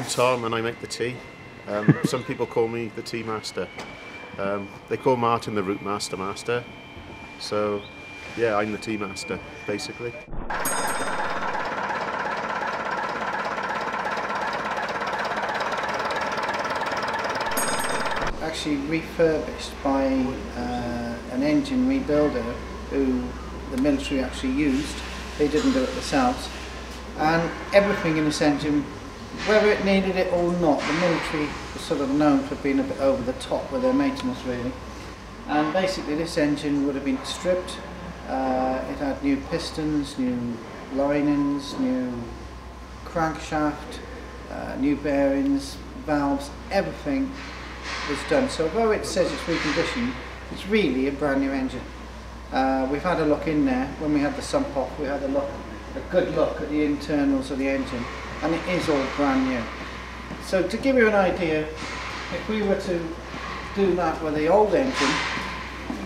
I'm Tom and I make the tea. Um, some people call me the tea master. Um, they call Martin the Routemaster master. So, yeah, I'm the tea master, basically. actually refurbished by uh, an engine rebuilder who the military actually used. They didn't do it themselves. And everything in this engine, whether it needed it or not, the military was sort of known for being a bit over the top with their maintenance really. And basically this engine would have been stripped. Uh, it had new pistons, new linings, new crankshaft, uh, new bearings, valves, everything was done. So although it says it's reconditioned, it's really a brand new engine. Uh, we've had a look in there, when we had the sump off, we had a look, a good look at the internals of the engine, and it is all brand new. So to give you an idea, if we were to do that with the old engine,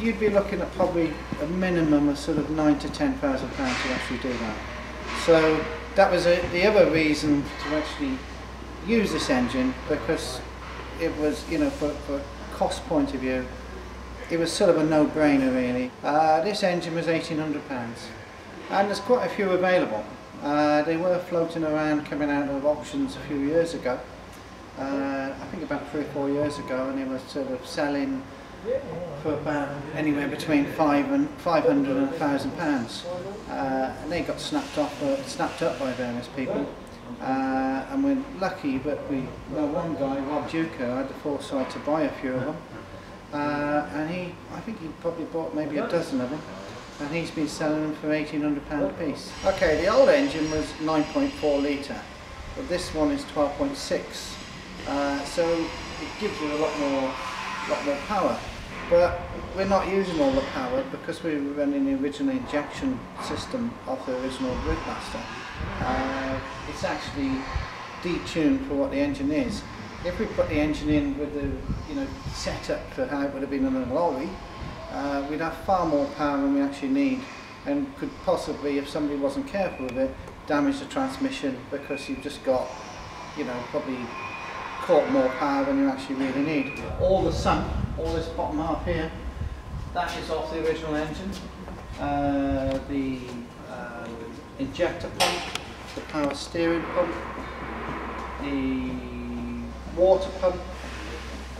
you'd be looking at probably a minimum of sort of nine to ten thousand pounds to actually do that. So that was a, the other reason to actually use this engine because it was, you know, for, for cost point of view, it was sort of a no-brainer really. Uh, this engine was £1,800 and there's quite a few available. Uh, they were floating around coming out of auctions a few years ago. Uh, I think about three or four years ago and they were sort of selling for about anywhere between five and five hundred and a thousand pounds. Uh, and they got snapped off, uh, snapped up by various people. Uh, and we're lucky that we, well, one guy, Rob Duker, had the foresight to buy a few of them. Uh, and he, I think he probably bought maybe a dozen of them. And he's been selling them for £1,800 a piece. Okay, the old engine was 9.4 litre, but this one is 12.6. Uh, so it gives you a lot more, lot more power. But we're not using all the power because we were running the original injection system of the original Routemaster. Uh, it's actually detuned for what the engine is. If we put the engine in with the you know setup for how it would have been on a lorry, uh, we'd have far more power than we actually need and could possibly, if somebody wasn't careful with it, damage the transmission because you've just got, you know, probably caught more power than you actually really need. All the sump, all this bottom half here, that is off the original engine. Uh, the uh, injector pump, the power steering pump, the water pump,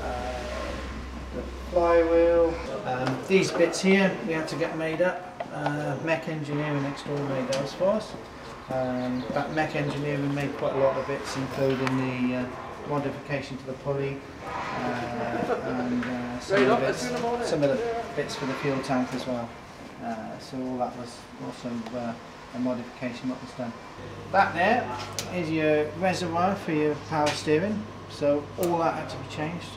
uh, the flywheel. Um, these bits here we had to get made up. Uh, Mech Engineering next door made those for us. Um, that Mech Engineering made quite a lot of bits, including the uh, modification to the pulley uh, and uh, some, of the bits, some of the bits for the fuel tank as well. Uh, so all that was also a modification what was done. That there is your reservoir for your power steering. So all that had to be changed.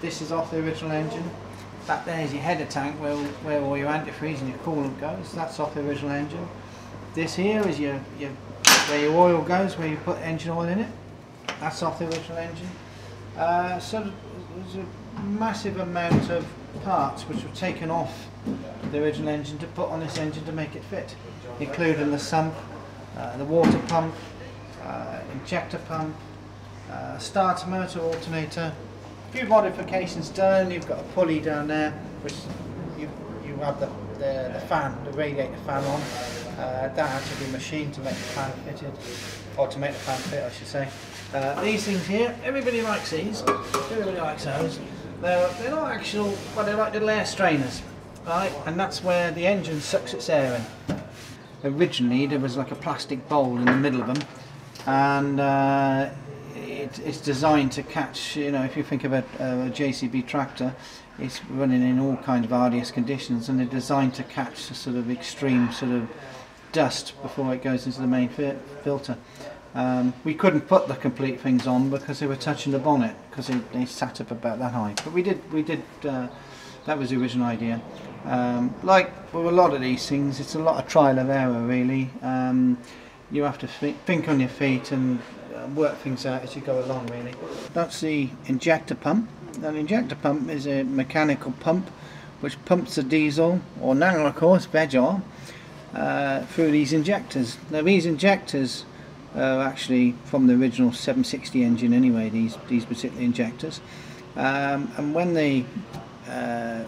This is off the original engine. That there is your header tank where, where all your antifreeze and your coolant goes. That's off the original engine. This here is your, your where your oil goes, where you put engine oil in it. That's off the original engine. Uh, so there's a massive amount of parts which were taken off the original engine to put on this engine to make it fit, including the sump, uh, the water pump, uh, injector pump, uh, starter motor alternator. Few modifications done. You've got a pulley down there, which you you have the the, the fan, the radiator fan on. Uh, that had to be machined to make the fan fitted, or to make the fan fit, I should say. Uh, these things here, everybody likes these. Everybody likes those. They're, they're not actual, well, they're like little air strainers, right? And that's where the engine sucks its air in. Originally, there was like a plastic bowl in the middle of them, and uh, it, it's designed to catch, you know, if you think of a, a JCB tractor, it's running in all kinds of arduous conditions, and they're designed to catch the sort of extreme sort of dust before it goes into the main fi filter. Um, we couldn't put the complete things on because they were touching the bonnet because they, they sat up about that high. But we did, we did. Uh, that was the original idea. Um, like with a lot of these things, it's a lot of trial and error really. Um, you have to think on your feet and work things out as you go along really. That's the injector pump. An injector pump is a mechanical pump which pumps the diesel, or now of course veg oil, uh, through these injectors. Now these injectors are actually from the original 760 engine anyway, these, these particular injectors. Um, and when the uh,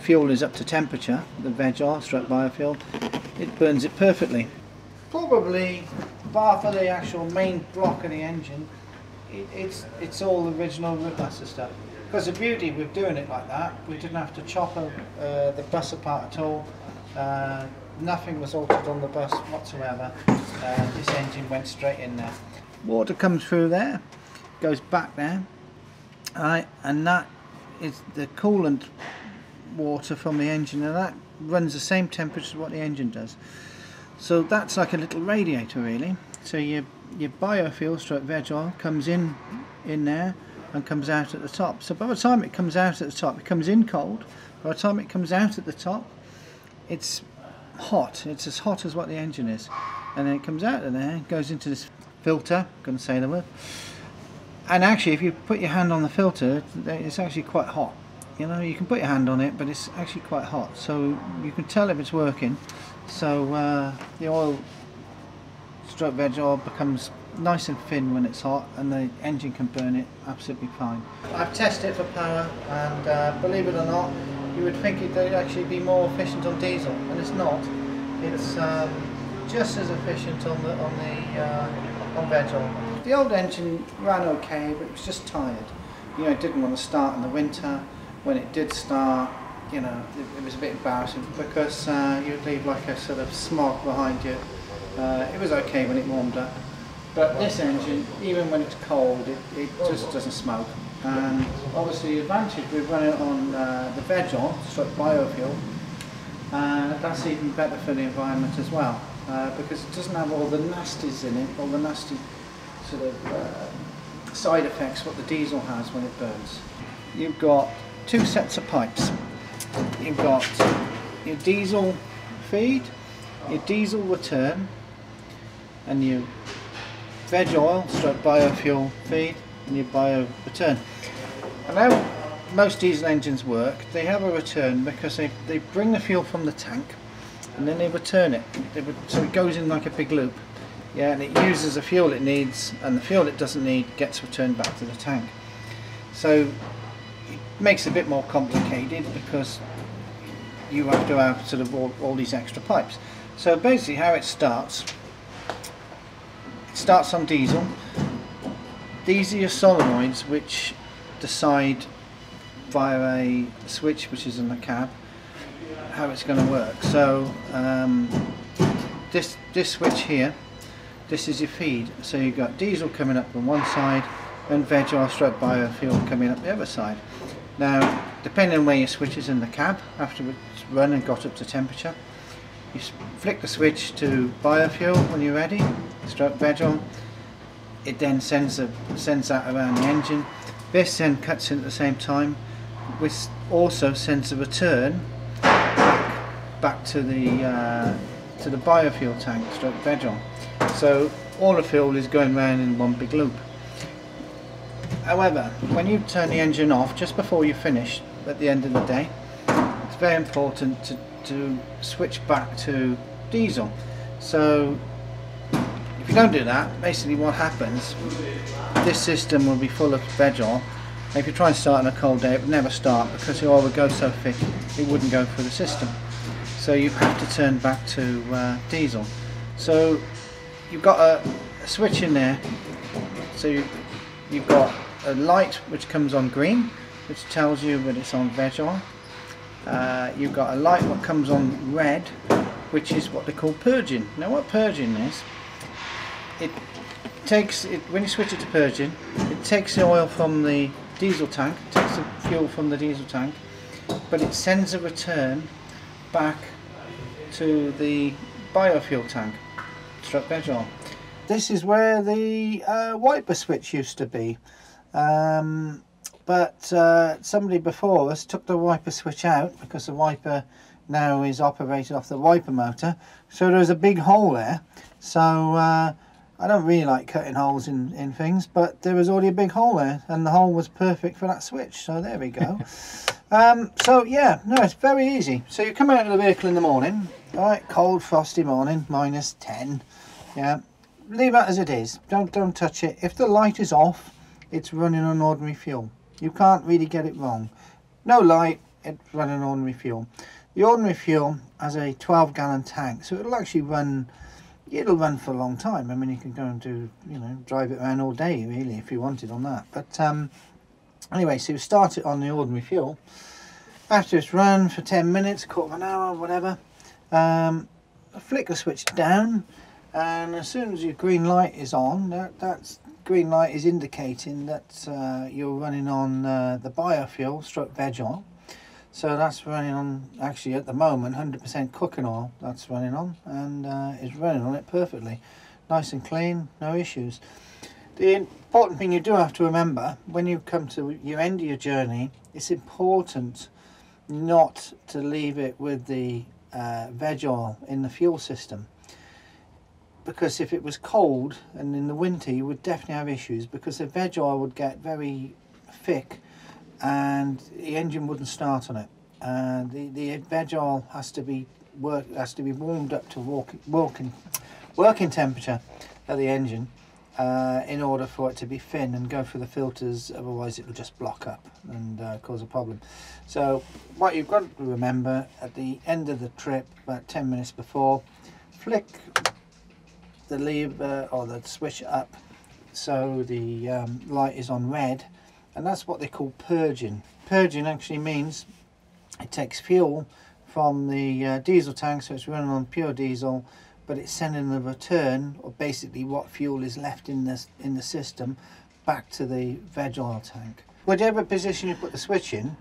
fuel is up to temperature, the veg oil, struck biofuel, it burns it perfectly. Probably, bar for the actual main block of the engine, it, it's, it's all original Routemaster stuff. Because the beauty with doing it like that, we didn't have to chop uh, the bus apart at all. Uh, nothing was altered on the bus whatsoever. Uh, this engine went straight in there. Water comes through there, goes back there, Right, and that is the coolant water from the engine, and that runs the same temperature as what the engine does. So that's like a little radiator, really. So your your biofuel stroke veg oil comes in in there and comes out at the top. So by the time it comes out at the top, it comes in cold. By the time it comes out at the top, it's hot. It's as hot as what the engine is. And then it comes out of there, goes into this filter, I'm going to say the word, and actually if you put your hand on the filter it's actually quite hot you know you can put your hand on it but it's actually quite hot so you can tell if it's working so uh, the oil stroke veg oil becomes nice and thin when it's hot and the engine can burn it absolutely fine. I've tested it for power and uh, believe it or not you would think it'd actually be more efficient on diesel and it's not. It's um, just as efficient on the, on the uh, on veg oil. The old engine ran okay, but it was just tired. You know, it didn't want to start in the winter. When it did start, you know, it, it was a bit embarrassing because uh, you'd leave like a sort of smog behind you. Uh, it was okay when it warmed up. But this engine, even when it's cold, it, it just doesn't smoke. And obviously the advantage with running it on uh, the veg oil, stroke biofuel, uh, that's even better for the environment as well. Uh, because it doesn't have all the nasties in it, all the nasty sort of uh, side effects what the diesel has when it burns. You've got two sets of pipes. You've got your diesel feed, your diesel return, and your veg oil, stroke biofuel feed, and your bio return. And how most diesel engines work, they have a return because they, they bring the fuel from the tank and then they return it. They, so it goes in like a big loop yeah, and it uses the fuel it needs, and the fuel it doesn't need gets returned back to the tank. So makes it a bit more complicated because you have to have sort of all, all these extra pipes. So basically how it starts, it starts on diesel. These are your solenoids which decide via a switch which is in the cab how it's going to work. So um, this, this switch here this is your feed. So you've got diesel coming up on one side and veg oil stroke biofuel coming up the other side. Now, depending on where your switch is in the cab, after it's run and got up to temperature, you flick the switch to biofuel when you're ready, stroke veg oil. It then sends, a, sends that around the engine. This then cuts in at the same time, which also sends a return back, back to the uh, to the biofuel tank, stroke veg oil. So all the fuel is going round in one big loop. However, when you turn the engine off just before you finish at the end of the day, it's very important to, to switch back to diesel. So if you don't do that, basically what happens, this system will be full of veg oil. If you try and start on a cold day, it would never start because the oil would go so thick it wouldn't go through the system. So you have to turn back to uh, diesel. So you've got a, a switch in there so you, you've got a light which comes on green which tells you that it's on veg oil uh, you've got a light what comes on red which is what they call purging now what purging is it takes it when you switch it to purging it takes the oil from the diesel tank takes the fuel from the diesel tank but it sends a return back to the biofuel tank struck veg on. This is where the uh, wiper switch used to be. Um, but uh, somebody before us took the wiper switch out because the wiper now is operated off the wiper motor. So there's a big hole there. So uh, I don't really like cutting holes in, in things, but there was already a big hole there and the hole was perfect for that switch. So there we go. um, so yeah, no, it's very easy. So you come out of the vehicle in the morning, right, cold frosty morning, minus 10 yeah leave it as it is. Don't don't touch it. If the light is off, it's running on ordinary fuel. You can't really get it wrong. No light, it's running on ordinary fuel. The ordinary fuel has a 12 gallon tank, so it'll actually run. It'll run for a long time. I mean, you can go and do, you know, drive it around all day really if you wanted on that. But um, anyway, so start it on the ordinary fuel. After it's run for 10 minutes, quarter of an hour, whatever, um, flick the switch down and as soon as your green light is on that that's green light is indicating that uh, you're running on uh, the biofuel stroke veg oil. So that's running on actually at the moment 100% cooking oil that's running on and uh, is running on it perfectly. Nice and clean no issues. The important thing you do have to remember when you come to your end of your journey it's important not to leave it with the uh, veg oil in the fuel system because if it was cold and in the winter you would definitely have issues because the veg oil would get very thick and the engine wouldn't start on it. And the, the veg oil has to be work has to be warmed up to walk, working working temperature of the engine uh, in order for it to be thin and go through the filters otherwise it will just block up and uh, cause a problem. So what you've got to remember at the end of the trip about 10 minutes before flick the lever or the switch up so the um, light is on red and that's what they call purging. Purging actually means it takes fuel from the uh, diesel tank so it's running on pure diesel but it's sending the return or basically what fuel is left in the, in the system back to the veg oil tank. Whatever position you put the switch in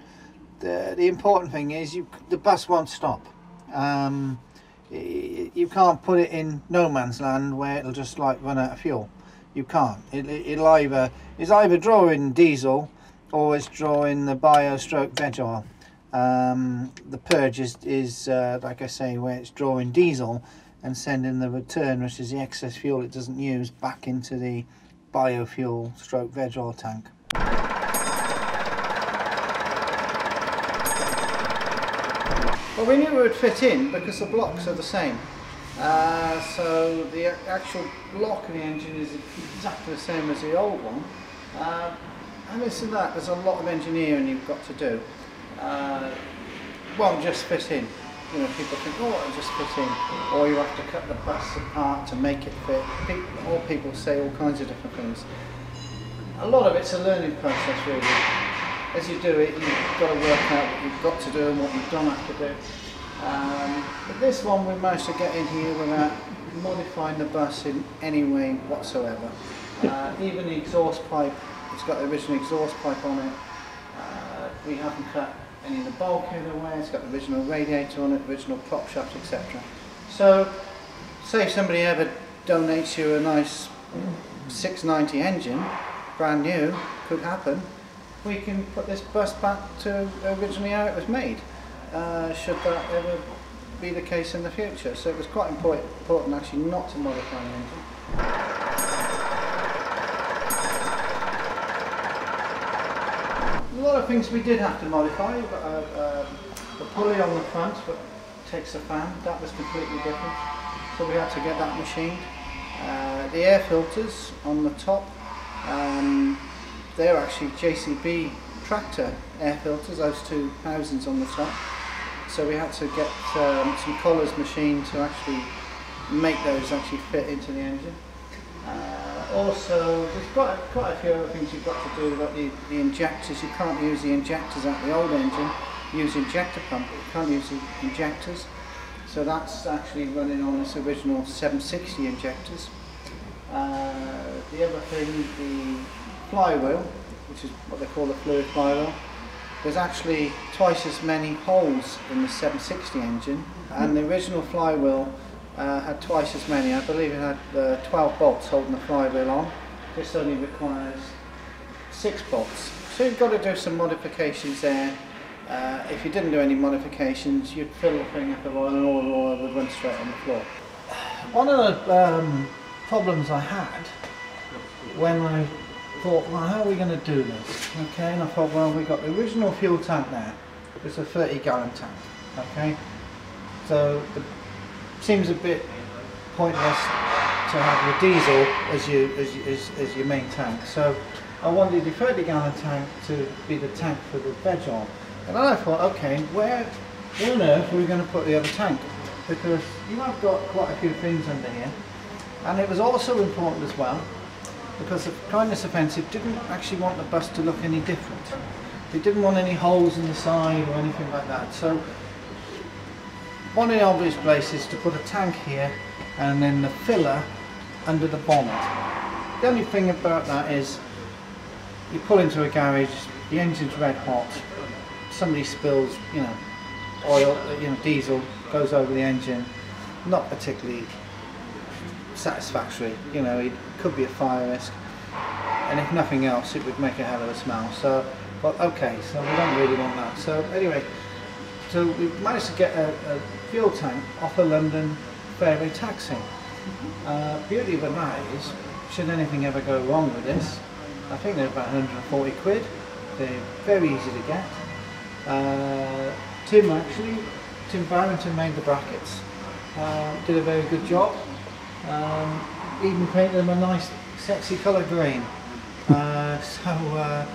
the, the important thing is you the bus won't stop. Um, you can't put it in no man's land where it'll just like run out of fuel. You can't. It, it'll either it's either drawing diesel or it's drawing the bio stroke veg oil. Um, the purge is, is uh, like I say where it's drawing diesel and sending the return which is the excess fuel it doesn't use back into the biofuel stroke veg oil tank. Well, we knew it would fit in because the blocks are the same. Uh, so the actual block of the engine is exactly the same as the old one. Uh, and this and that, there's a lot of engineering you've got to do. Uh, won't just fit in. You know, people think, oh, it'll just fit in. Or you have to cut the bus apart to make it fit. People, or people say all kinds of different things. A lot of it's a learning process, really as you do it, you've got to work out what you've got to do and what you don't have to do. Um, but this one we managed to get in here without modifying the bus in any way whatsoever. Uh, even the exhaust pipe, it's got the original exhaust pipe on it. Uh, we haven't cut any of the bulkhead away, it's got the original radiator on it, original prop shaft, etc. So, say if somebody ever donates you a nice 690 engine, brand new, could happen, we can put this bus back to originally how it was made, uh, should that ever be the case in the future. So it was quite important, actually not to modify the engine. A lot of things we did have to modify. Uh, uh, the pulley on the front that takes the fan, that was completely different. So we had to get that machined. Uh, the air filters on the top, um, they're actually JCB tractor air filters, those two housings on the top. So we had to get um, some collars machined to actually make those actually fit into the engine. Uh, also, there's quite a, quite a few other things you've got to do about the, the injectors. You can't use the injectors at the old engine. Use injector pump, but you can't use the injectors. So that's actually running on this original 760 injectors. Uh, the other thing, the flywheel, which is what they call the fluid flywheel, there's actually twice as many holes in the 760 engine and the original flywheel uh, had twice as many. I believe it had uh, 12 bolts holding the flywheel on. This only requires 6 bolts. So you've got to do some modifications there. Uh, if you didn't do any modifications, you'd fill the thing up with oil and all the oil would run straight on the floor. One of the um, problems I had when I thought, well, how are we going to do this? Okay, and I thought, well, we've got the original fuel tank there. It's a 30 gallon tank. Okay, so it seems a bit pointless to have your diesel as, you, as, as, as your main tank. So I wanted the 30 gallon tank to be the tank for the veg oil. And I thought, okay, where on earth are we going to put the other tank? Because you have got quite a few things under here. And it was also important as well, because the kindness offensive didn't actually want the bus to look any different. They didn't want any holes in the side or anything like that. So one of the obvious places to put a tank here and then the filler under the bonnet. The only thing about that is you pull into a garage, the engine's red hot, somebody spills, you know, oil, you know, diesel goes over the engine, not particularly satisfactory. You know, it could be a fire risk, and if nothing else, it would make a hell of a smell. So, but okay, so we don't really want that. So anyway, so we managed to get a, a fuel tank off a London Fairway taxi. Uh, beauty of that is, should anything ever go wrong with this, I think they're about 140 quid. They're very easy to get. Uh, Tim actually, Tim Barrington made the brackets. Uh, did a very good job. Um, even painted them a nice, sexy colour green. Uh, so uh,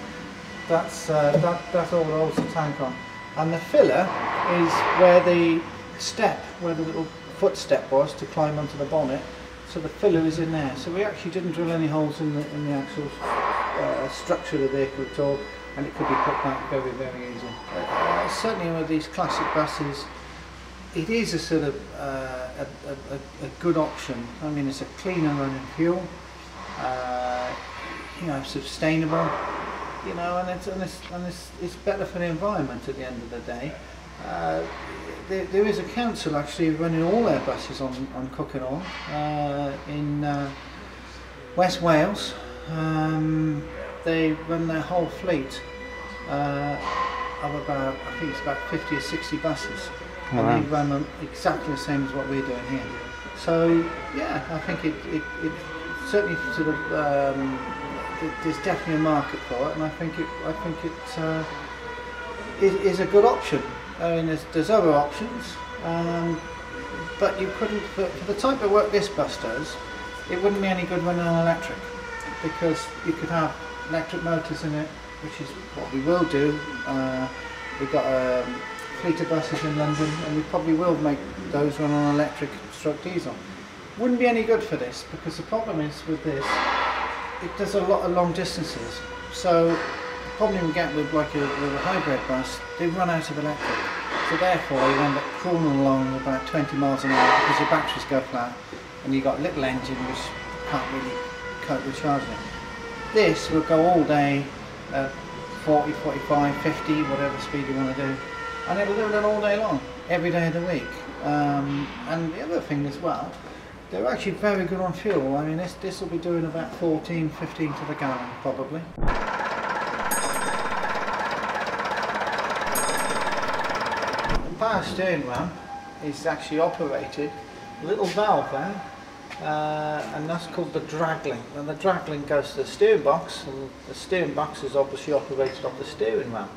that's uh, that, that's all that holds the tank on. And the filler is where the step, where the little footstep was to climb onto the bonnet. So the filler is in there. So we actually didn't drill any holes in the, in the actual uh, structure of the vehicle at all and it could be put back very, very easily. Uh, certainly with these classic buses, it is a sort of uh, a, a, a, good option. I mean, it's a cleaner running fuel, uh, you know, sustainable, you know, and it's and it's and it's, it's better for the environment at the end of the day. Uh, there, there is a council actually running all their buses on on cooking uh, in uh, West Wales. Um, they run their whole fleet uh, of about, I think it's about 50 or 60 buses. And they run them exactly the same as what we're doing here. So, yeah, I think it, it, it certainly sort of, um, there's definitely a market for it, and I think it, I think it uh, is, is a good option. I mean, there's, there's other options, um, but you couldn't, for, for the type of work this bus does, it wouldn't be any good running on electric because you could have electric motors in it, which is what we will do. Uh, we've got a um, fleet buses in London and we probably will make those run on electric stroke diesel. Wouldn't be any good for this because the problem is with this, it does a lot of long distances. So the problem you get with like a, with a hybrid bus, they run out of electric. So therefore you end up crawling along about 20 miles an hour because your batteries go flat and you've got a little engine which can't really cope with charging. This will go all day at 40, 45, 50, whatever speed you want to do, and it'll do it all day long, every day of the week. Um, and the other thing as well, they're actually very good on fuel. I mean, this this will be doing about 14, 15 to the gallon probably. The power steering ram is actually operated, little valve there, uh, and that's called the drag link. And the drag link goes to the steering box, and the steering box is obviously operated off the steering wheel,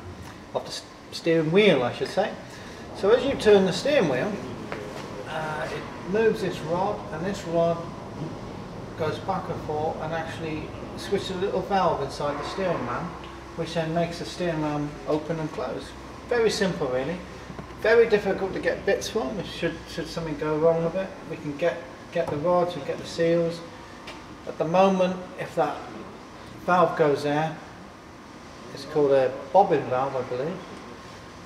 off the steering wheel, I should say. So as you turn the steering wheel, uh, it moves this rod, and this rod goes back and forth, and actually switches a little valve inside the steering ram, which then makes the steering ram open and close. Very simple, really. Very difficult to get bits from. Should should something go wrong with it, we can get get the rods, we get the seals. At the moment, if that valve goes there, it's called a bobbin valve, I believe.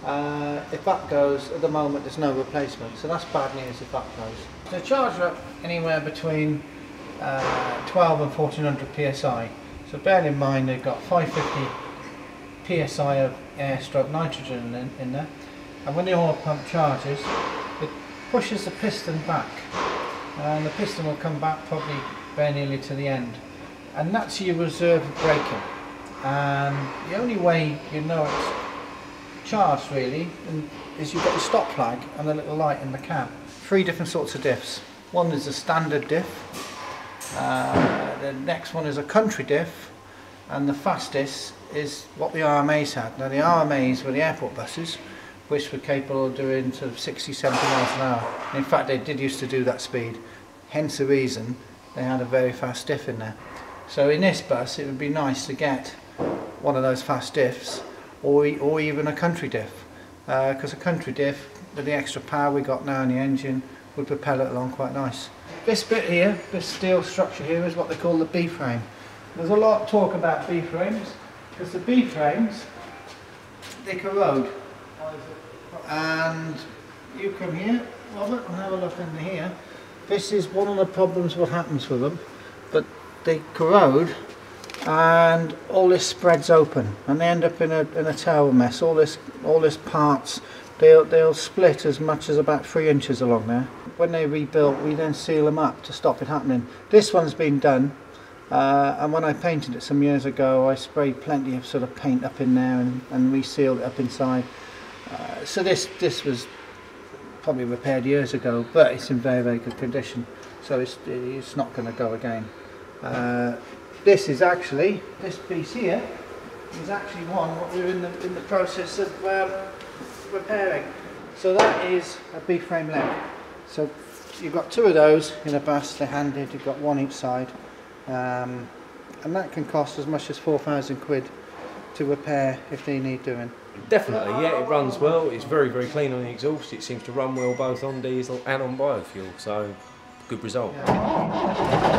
Uh, if that goes, at the moment there's no replacement, so that's bad news if that goes. So charge up anywhere between uh, 12 and 1400 psi. So bear in mind they've got 550 psi of air stroke nitrogen in, in there, and when the oil pump charges, it pushes the piston back and the piston will come back probably very nearly to the end and that's your reserve braking and the only way you know it's charged really is you've got the stop flag and the little light in the cab. Three different sorts of diffs. One is a standard diff, uh, the next one is a country diff and the fastest is what the RMAs had. Now the RMAs were the airport buses which were capable of doing sort of 60, 70 miles an hour. In fact, they did used to do that speed. Hence the reason they had a very fast diff in there. So in this bus, it would be nice to get one of those fast diffs, or or even a country diff, because uh, a country diff with the extra power we got now in the engine would propel it along quite nice. This bit here, this steel structure here, is what they call the B frame. There's a lot of talk about B frames because the B frames they corrode, and you come here, Robert, and have a look in here. This is one of the problems what happens with them, but they corrode and all this spreads open and they end up in a, in a terrible mess. All this all this parts they'll they'll split as much as about three inches along there. When they rebuilt we then seal them up to stop it happening. This one's been done uh, and when I painted it some years ago I sprayed plenty of sort of paint up in there and, and resealed it up inside. Uh, so this this was probably repaired years ago but it's in very very good condition so it's, it's not going to go again. Uh, this is actually, this piece here, is actually one what we're in the, in the process of um, repairing. So that is a B-frame leg. So you've got two of those in a bus, they're handed, you've got one each side. Um, and that can cost as much as 4,000 quid to repair if they need doing. Definitely, yeah, it runs well. It's very, very clean on the exhaust. It seems to run well both on diesel and on biofuel, so good result. Yeah.